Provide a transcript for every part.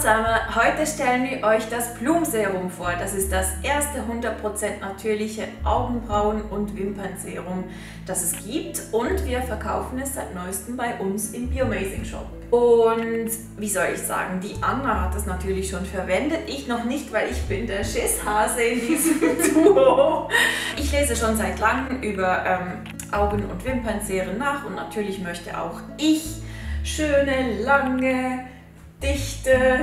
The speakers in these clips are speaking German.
zusammen, heute stellen wir euch das Blumenserum vor. Das ist das erste 100% natürliche Augenbrauen- und Wimpernserum, das es gibt und wir verkaufen es seit neuestem bei uns im Biomazing Shop. Und wie soll ich sagen, die Anna hat es natürlich schon verwendet, ich noch nicht, weil ich bin der Schisshase in diesem Duo. Ich lese schon seit langem über ähm, Augen- und Wimpernserien nach und natürlich möchte auch ich schöne, lange, dichte,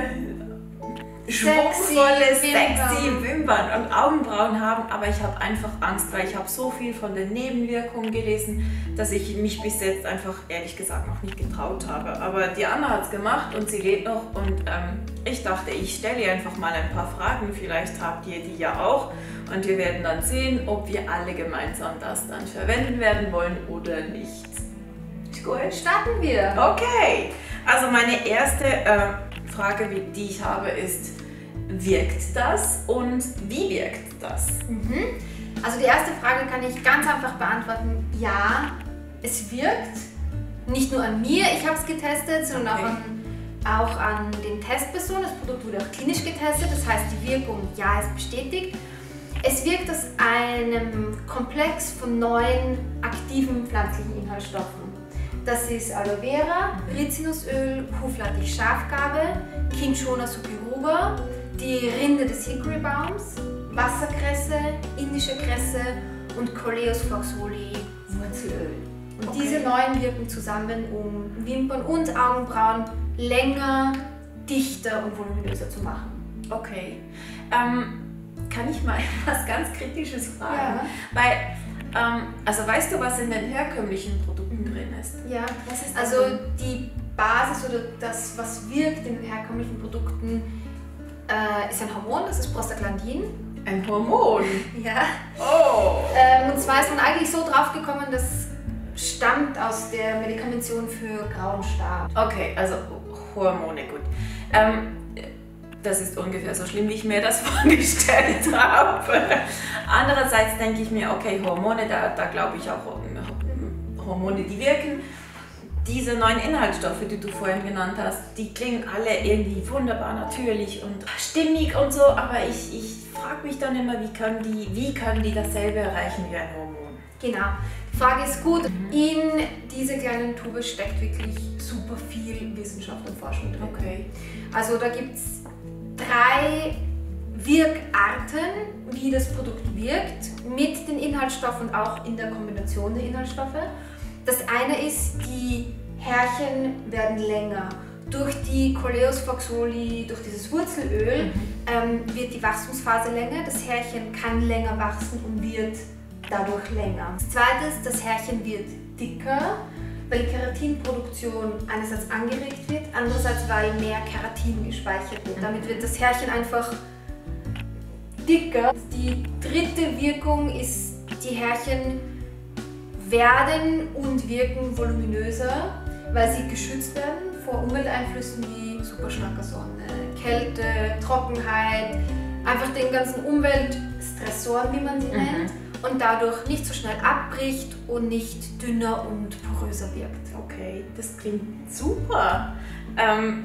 schwungvolle, sexy Wimpern und Augenbrauen haben, aber ich habe einfach Angst, weil ich habe so viel von den Nebenwirkungen gelesen, dass ich mich bis jetzt einfach ehrlich gesagt noch nicht getraut habe. Aber die Anna hat es gemacht und sie lebt noch und ähm, ich dachte, ich stelle ihr einfach mal ein paar Fragen, vielleicht habt ihr die ja auch und wir werden dann sehen, ob wir alle gemeinsam das dann verwenden werden wollen oder nicht. Gut, starten wir. Okay, also meine erste äh, Frage, die ich habe, ist, wirkt das und wie wirkt das? Mhm. Also die erste Frage kann ich ganz einfach beantworten. Ja, es wirkt. Nicht nur an mir, ich habe es getestet, sondern okay. auch, an, auch an den Testpersonen. Das Produkt wurde auch klinisch getestet, das heißt die Wirkung, ja, ist bestätigt. Es wirkt aus einem Komplex von neun aktiven pflanzlichen Inhaltsstoffen. Das ist Aloe Vera, Rizinusöl, Huflattich Schafgarbe, Kinchona subiruba, die Rinde des Hickorybaums, Wasserkresse, indische Kresse und Coleus flaxoli Wurzelöl. Und okay. diese neun wirken zusammen, um Wimpern und Augenbrauen länger, dichter und voluminöser zu machen. Okay. Ähm, kann ich mal was ganz Kritisches fragen? Ja. Weil, ähm, also weißt du, was in den herkömmlichen Produkten ist? Ja, also die Basis oder das, was wirkt in den herkömmlichen Produkten, äh, ist ein Hormon, das ist Prostaglandin. Ein Hormon? Ja. Oh. Ähm, und zwar ist man eigentlich so drauf gekommen, das stammt aus der Medikamentation für grauen Star. Okay, also Hormone, gut. Ähm, das ist ungefähr so schlimm, wie ich mir das vorgestellt habe. Andererseits denke ich mir, okay, Hormone, da, da glaube ich auch Hormone, die wirken. Diese neuen Inhaltsstoffe, die du vorhin genannt hast, die klingen alle irgendwie wunderbar natürlich und stimmig und so, aber ich, ich frage mich dann immer, wie können, die, wie können die dasselbe erreichen wie ein Hormon? Genau. Die Frage ist gut. In diese kleinen Tube steckt wirklich super viel Wissenschaft und Forschung drin. Okay. Also da gibt es drei Wirkarten, wie das Produkt wirkt, mit den Inhaltsstoffen und auch in der Kombination der Inhaltsstoffe. Das eine ist, die Härchen werden länger. Durch die Coleus foxoli, durch dieses Wurzelöl, mhm. ähm, wird die Wachstumsphase länger. Das Härchen kann länger wachsen und wird dadurch länger. Das zweite ist, das Härchen wird dicker, weil Keratinproduktion einerseits angeregt wird, andererseits weil mehr Keratin gespeichert wird. Damit wird das Härchen einfach dicker. Die dritte Wirkung ist, die Härchen werden und wirken voluminöser, weil sie geschützt werden vor Umwelteinflüssen wie superstarker Sonne, Kälte, Trockenheit, einfach den ganzen Umweltstressoren, wie man sie mhm. nennt, und dadurch nicht so schnell abbricht und nicht dünner und poröser wirkt. Okay, das klingt super. Ähm,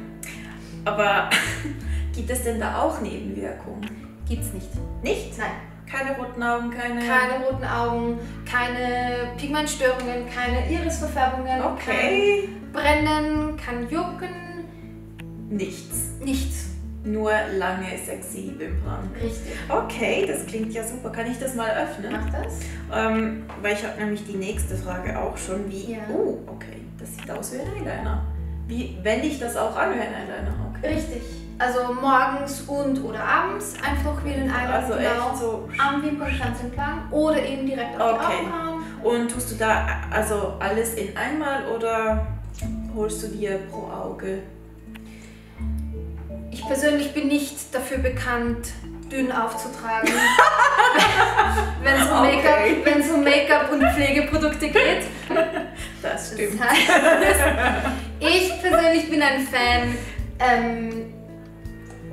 aber gibt es denn da auch Nebenwirkungen? Gibt's nicht. Nicht? Nein. Keine roten Augen, keine. Keine roten Augen, keine Pigmentstörungen, keine Irisverfärbungen, okay. kein Brennen, kein Jucken. Nichts. Nichts. Nur lange, sexy Wimpern. Richtig. Okay, das klingt ja super. Kann ich das mal öffnen? Mach das. Ähm, weil ich habe nämlich die nächste Frage auch schon. Wie? Ja. Oh, okay. Das sieht aus wie ein Eyeliner. Wie wende ich das auch an wie ein Eyeliner? Okay. Richtig. Also morgens und oder abends einfach wie den Eyeliner also genau so am Wimpernschanz entlang oder eben direkt auf okay. die Augenbrauen. Und tust du da also alles in einmal oder holst du dir pro Auge? Ich persönlich bin nicht dafür bekannt, dünn aufzutragen, wenn es um Okay. Make-up um Make und Pflegeprodukte geht. Das stimmt. Das heißt, ich persönlich bin ein Fan, ähm,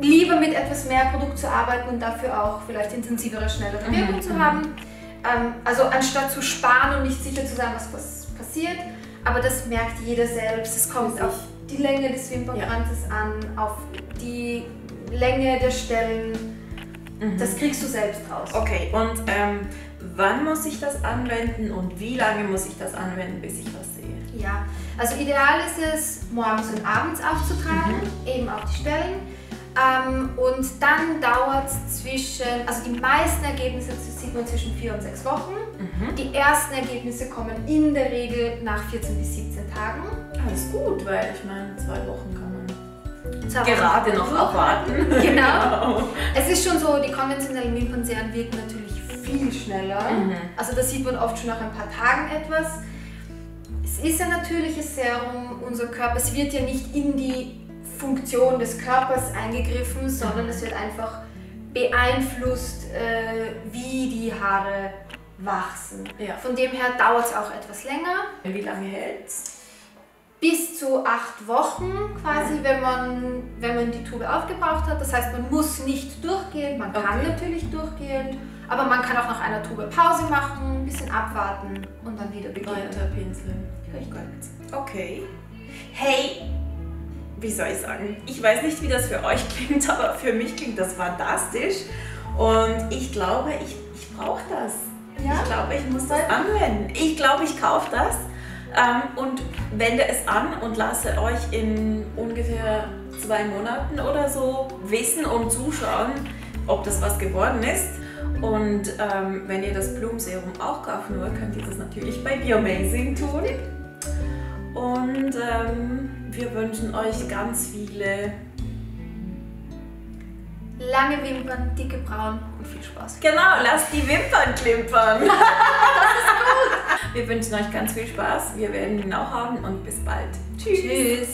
lieber mit etwas mehr Produkt zu arbeiten und dafür auch vielleicht intensivere, schnellere Mhm, Wirkung zu haben. Ähm, also anstatt zu sparen und nicht sicher zu sein, was, was passiert. Aber das merkt jeder selbst. Es kommt auf die Länge des Wimpernkranzes ja. an, auf die Länge der Stellen. Mhm. Das kriegst du selbst raus. Okay, und ähm, wann muss ich das anwenden und wie lange muss ich das anwenden, bis ich was sehe? Ja, also ideal ist es, morgens und abends aufzutragen, mhm. eben auf die Stellen. Ähm, und dann dauert es zwischen, also die meisten Ergebnisse sieht man zwischen vier und sechs Wochen. Mhm. Die ersten Ergebnisse kommen in der Regel nach 14 bis 17 Tagen. Alles gut, weil ich meine, zwei Wochen kann man zwei gerade noch abwarten. genau. genau. Es ist schon so, die konventionellen Wimpernserien wirken natürlich viel schneller. Mhm. Also das sieht man oft schon nach ein paar Tagen etwas. Es ist ein natürliches Serum, unser Körper, es wird ja nicht in die Funktion des Körpers eingegriffen, sondern es wird einfach beeinflusst, äh, wie die Haare wachsen. Ja. Von dem her dauert es auch etwas länger. Wie lange hält es? Bis zu acht Wochen quasi, ja. wenn, man, wenn man die Tube aufgebraucht hat. Das heißt, man muss nicht durchgehen, man okay. kann natürlich durchgehen, aber man kann auch nach einer Tube Pause machen, ein bisschen abwarten und dann wieder beginnen. Weiter pinseln. Richtig. Okay. Hey, wie soll ich sagen, ich weiß nicht, wie das für euch klingt, aber für mich klingt das fantastisch. Und ich glaube, ich, ich brauche das. Ja? Ich glaube, ich muss das anwenden. Ich glaube, ich kaufe das ähm, und wende es an und lasse euch in ungefähr zwei Monaten oder so wissen und zuschauen, ob das was geworden ist. Und ähm, wenn ihr das Blumenserum auch kaufen wollt, könnt ihr das natürlich bei Biomazing tun. Und ähm, wir wünschen euch ganz viele lange Wimpern, dicke Brauen und viel Spaß. Genau, lasst die Wimpern klimpern. das ist gut. Wir wünschen euch ganz viel Spaß. Wir werden ihn auch haben und bis bald. Tschüss. Tschüss.